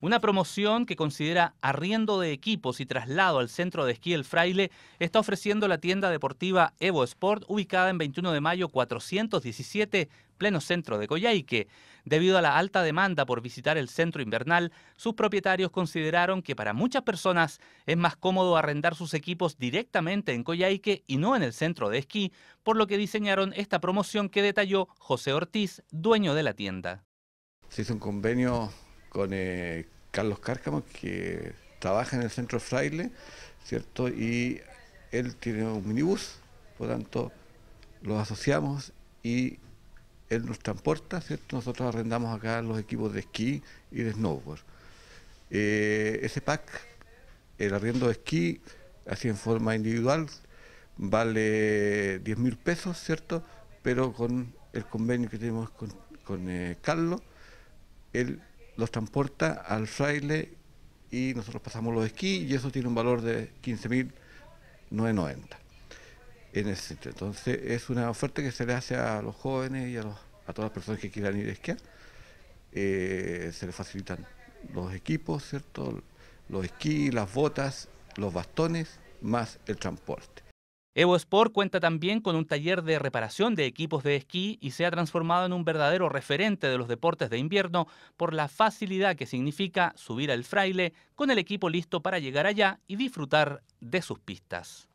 Una promoción que considera arriendo de equipos y traslado al centro de esquí El Fraile está ofreciendo la tienda deportiva Evo Sport ubicada en 21 de mayo 417, pleno centro de Coyhaique. Debido a la alta demanda por visitar el centro invernal, sus propietarios consideraron que para muchas personas es más cómodo arrendar sus equipos directamente en Coyhaique y no en el centro de esquí, por lo que diseñaron esta promoción que detalló José Ortiz, dueño de la tienda. Se hizo un convenio con eh, Carlos Cárcamo, que trabaja en el centro Fraile, ¿cierto? Y él tiene un minibús, por tanto, los asociamos y él nos transporta, ¿cierto? Nosotros arrendamos acá los equipos de esquí y de snowboard. Eh, ese pack, el arriendo de esquí, así en forma individual, vale 10 mil pesos, ¿cierto? Pero con el convenio que tenemos con, con eh, Carlos, él los transporta al fraile y nosotros pasamos los esquí y eso tiene un valor de 15.990 en ese sentido. Entonces es una oferta que se le hace a los jóvenes y a, todas las personas que quieran ir a esquiar. Eh, se les facilitan los equipos, ¿cierto? Los esquí, las botas, los bastones, más el transporte. Evo Sport cuenta también con un taller de reparación de equipos de esquí y se ha transformado en un verdadero referente de los deportes de invierno por la facilidad que significa subir al fraile con el equipo listo para llegar allá y disfrutar de sus pistas.